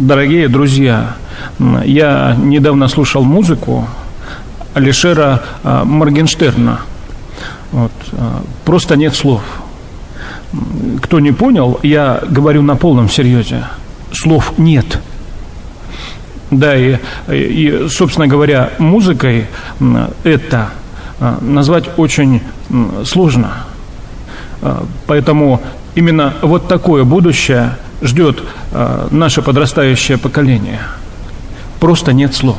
Дорогие друзья, я недавно слушал музыку Алишера а, Моргенштерна. Вот, а, просто нет слов. Кто не понял, я говорю на полном серьезе. Слов нет. Да, и, и собственно говоря, музыкой это а, назвать очень сложно. Поэтому именно вот такое будущее ждет наше подрастающее поколение. Просто нет слов.